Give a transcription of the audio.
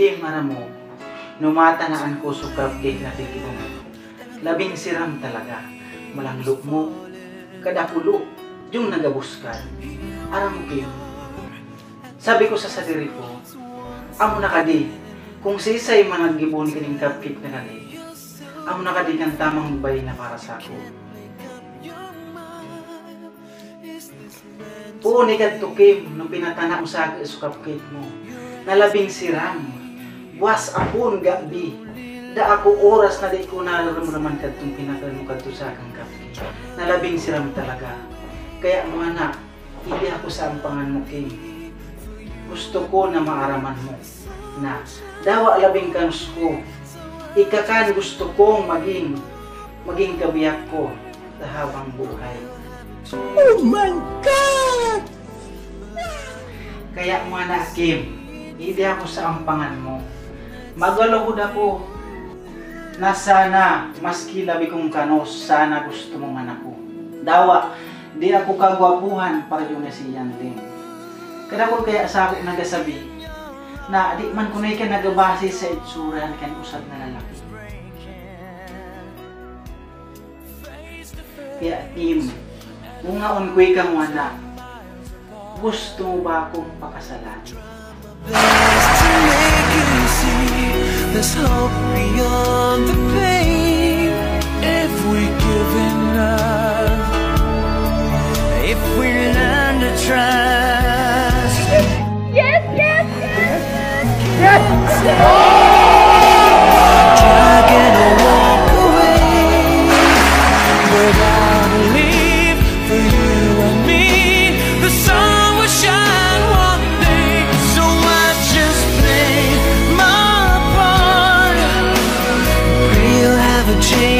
Kim, aram mo, numatanaan ko sa cupcake na tigil mo. Labing siram talaga. Malang look mo, kadapulo, yung nagabuskan. Aram Kim, sabi ko sa sarili ko, amo na kadi, kung sisay man naggibon ka ng cupcake na kadi, amo na kadi kang tamang bay na para sa ako. Ka to, Kim, nung pinatana mo sa akin sa cupcake mo. Nalabing siram. Buwas apon gabi. Da ako oras na di ko nararamdaman ka itong pinatan mo kadto sa aking cupcake. Nalabing siram talaga. Kaya mo anak, hindi ako sa ampangan mo, Kim. Gusto ko na maaraman mo na dawa labing kanus ko. Ikakan gusto kong maging maging kabiyak ko sa habang buhay. Oh my God! Kaya mga na, Kim, hindi ako sa ampangan mo. Magalahod ako na sana, maski labi kong kanos, sana gusto mong anak ko. Dawa, di ako kagwapuhan para yun na din. Kada ko kaya sa ako nagasabi, na di man kunay ka nagabase sa itsura kan usad na lalaki. Kaya Kim, kung naon ko'y kang anak, gusto mo ba akong pakasalan? trust. Yes, yes, yes, yes. yes. change.